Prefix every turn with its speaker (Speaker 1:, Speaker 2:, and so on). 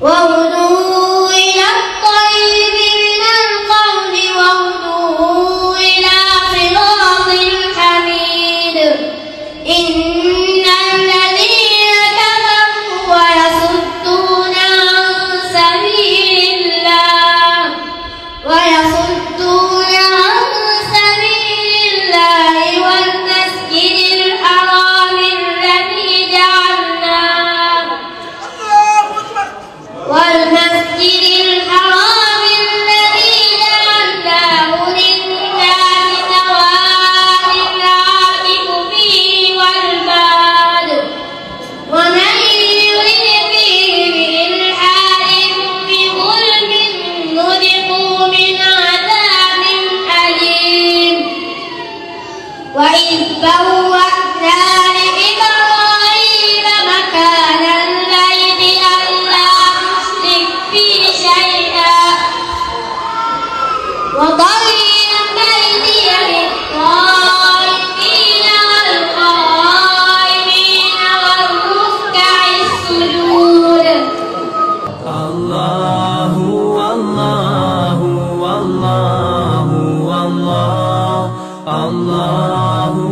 Speaker 1: Whoa. وإذ بوأنا لإبراهيم
Speaker 2: Allahu